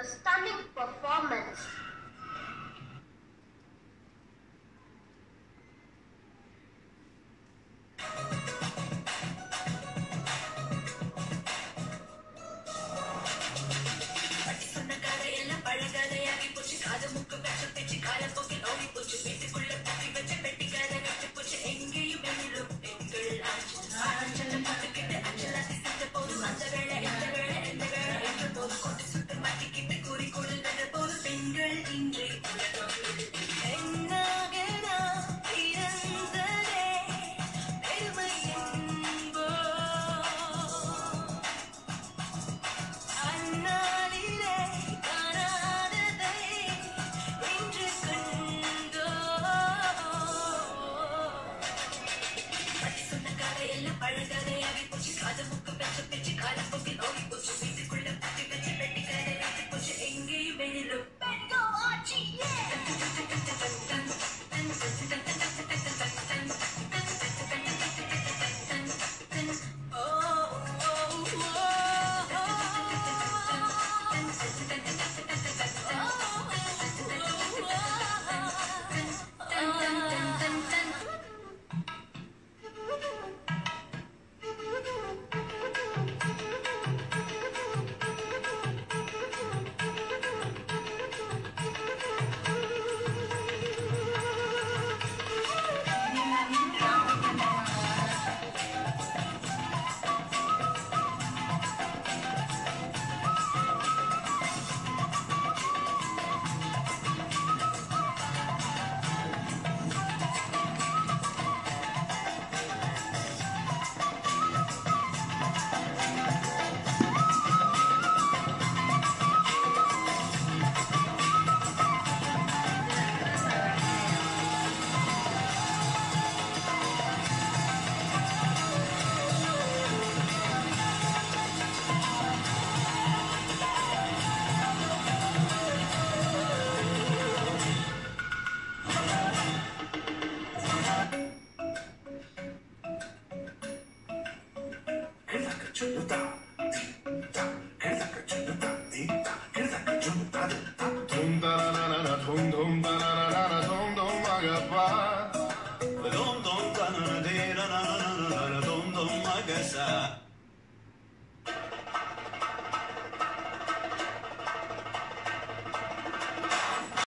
the stunning performance. ಮುಖ ಬೆಚ್ಚ ತಿಚ್ಚಿ ಕಾಲ ಸೋಸಿ Dum dum dum